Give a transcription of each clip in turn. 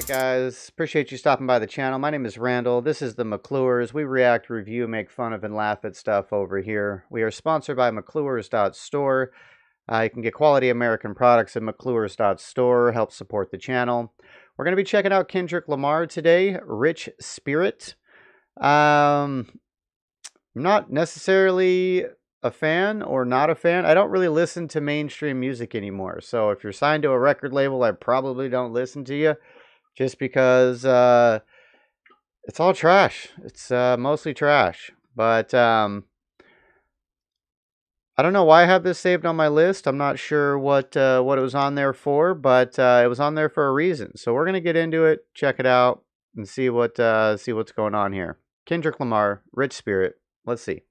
Alright guys, appreciate you stopping by the channel. My name is Randall. This is the McClures. We react, review, make fun of, and laugh at stuff over here. We are sponsored by McClures.store. Uh, you can get quality American products at McClures.store. Help support the channel. We're going to be checking out Kendrick Lamar today. Rich Spirit. Um, I'm not necessarily a fan or not a fan. I don't really listen to mainstream music anymore. So if you're signed to a record label, I probably don't listen to you just because uh, it's all trash. It's uh, mostly trash. But um, I don't know why I have this saved on my list. I'm not sure what uh, what it was on there for, but uh, it was on there for a reason. So we're gonna get into it, check it out, and see what uh, see what's going on here. Kendrick Lamar, Rich Spirit. Let's see.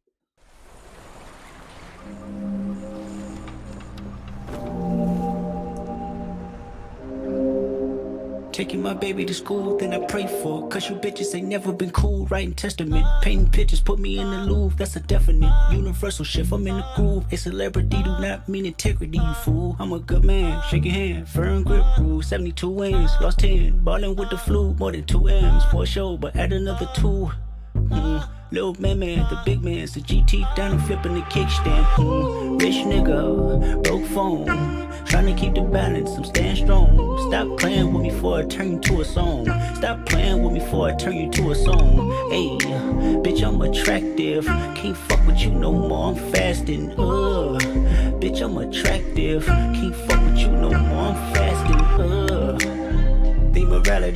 Taking my baby to school, then I pray for it. Cause you bitches ain't never been cool. Writing testament, painting pictures, put me in the Louvre. That's a definite universal shift. I'm in the groove. A celebrity do not mean integrity, you fool. I'm a good man, shake your hand. Firm grip rule, 72 wins, lost 10. Ballin' with the flu, more than 2 M's for show, but add another 2. Little man, man, the big man's the GT down and flipping the kickstand. Mm, rich nigga, broke phone, trying to keep the balance. I'm staying strong. Stop playing with me before I turn you to a song. Stop playing with me before I turn you to a song. Hey, bitch, I'm attractive. Can't fuck with you no more. I'm fasting. Uh, bitch, I'm attractive. Can't fuck with you no more. I'm fasting.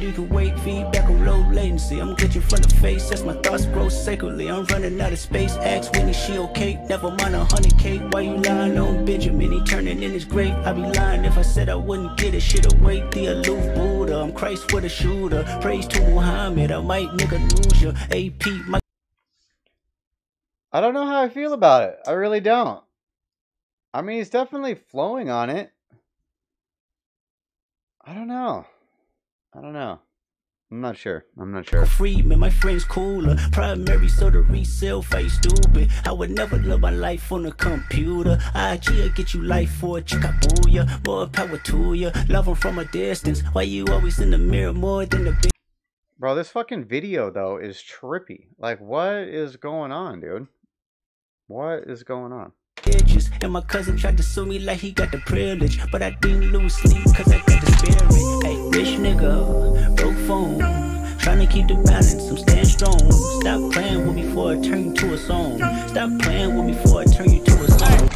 Morality can wait, feedback on low latency. I'm glitching from the face as my thoughts grow sacredly. I'm running out of space. Ask Winnie, she okay? Never mind a hundred K. Why you lying on Benjamin? He turning in his grave. I'd be lying if I said I wouldn't get it. Shit away, the aloof Buddha. I'm Christ with a shooter. Praise to Muhammad. I might nigga lose you. AP, my I don't know how I feel about it. I really don't. I mean, he's definitely flowing on it. I don't know. I don't know. I'm not sure. I'm not sure. Freeman, my friend's cooler. Primary, so the resale face stupid. I would never live my life on a computer. Will get you life for a chickabooya. More power to ya. Love 'em from a distance. Why you always in the mirror more than the big? Bro, this fucking video, though, is trippy. Like, what is going on, dude? What is going on? And my cousin tried to sue me like he got the privilege. But I didn't lose sleep cause I got the spirit. Hey, rich nigga, broke phone. Trying to keep the balance, I'm staying strong. Stop playing with me before I turn you to a song. Stop playing with me before I turn you to a song.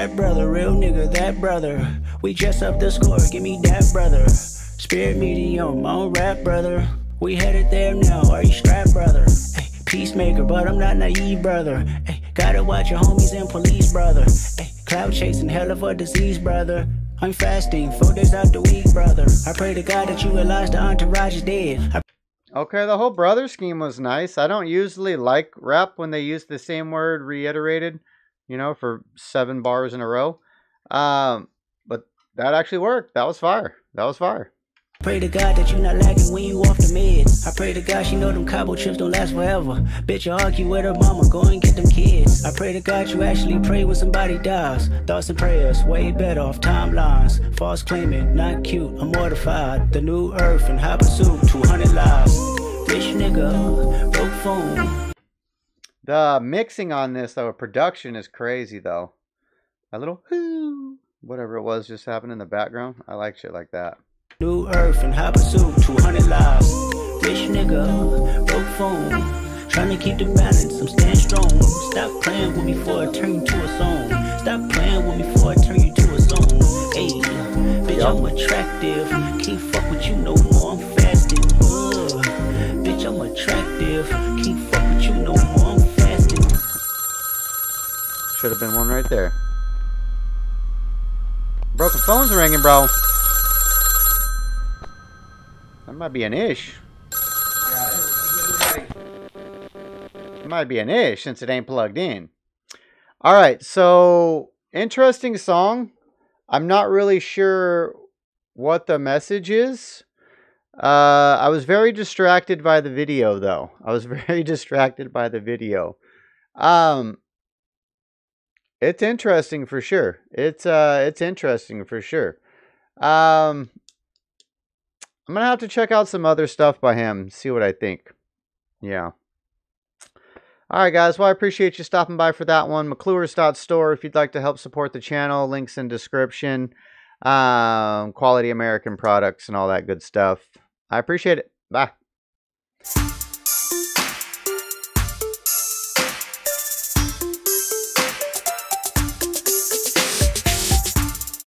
Frat brother, real nigga, that brother. We dress up the score, give me that brother. Spirit medium, on rap brother. We headed there now, are you strapped brother? Hey, peacemaker, but I'm not naive brother. Hey, gotta watch your homies and police brother. Hey, cloud chasing, hell of a disease brother. I'm fasting, four days out the week brother. I pray to God that you realize the entourage is dead. I Okay, the whole brother scheme was nice. I don't usually like rap when they use the same word reiterated, you know, for seven bars in a row. Um, but that actually worked. That was fire. That was fire. Pray to God that you not lagging when you off the meds. I pray to God she know them Cabo trips don't last forever. Bitch, you argue with her mama, go and get them kids. I pray to God you actually pray when somebody dies. Thoughts and prayers, way better off timelines. False claiming, not cute, I'm mortified. The new earth and high pursuit, 200 lives. Rich nigga, broke phone. The mixing on this, though, production is crazy, though. A little whoo, whatever it was just happened in the background. I like shit like that. New earth and high pursuit, 200 lives. Rich nigga, broke phone. Trying to keep the balance, I'm staying strong. Stop playing with me before I turn you to a song. Stop playing with me before I turn you to a song. Hey, bitch, I'm attractive. Can't fuck with you no more, I'm fasting. Uh, bitch, I'm attractive. Can't fuck Should have been one right there. Broken phone's are ringing, bro. That might be an ish. It might be an ish since it ain't plugged in. All right, so interesting song. I'm not really sure what the message is. Uh, I was very distracted by the video, though. I was very distracted by the video. Um, it's interesting for sure. It's uh, it's interesting for sure. Um, I'm gonna have to check out some other stuff by him, see what I think. Yeah. All right, guys. Well, I appreciate you stopping by for that one. McClures.store if you'd like to help support the channel. Links in description. Um, quality American products and all that good stuff. I appreciate it. Bye.